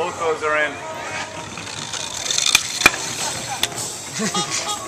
Both those are in.